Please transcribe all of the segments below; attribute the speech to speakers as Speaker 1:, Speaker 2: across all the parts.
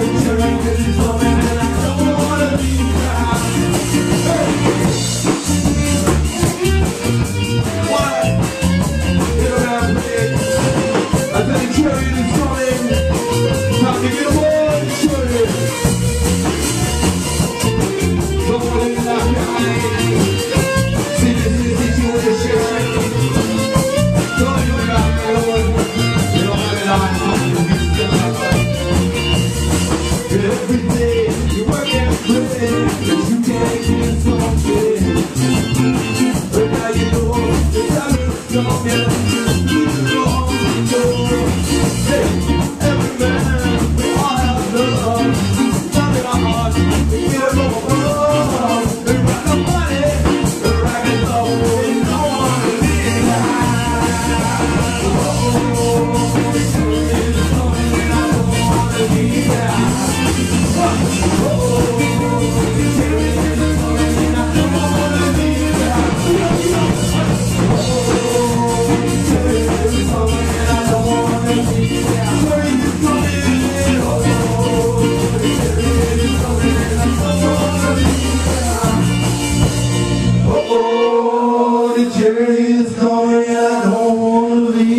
Speaker 1: Turning to the Eu vou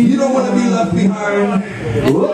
Speaker 1: You don't want to be left behind. Whoa.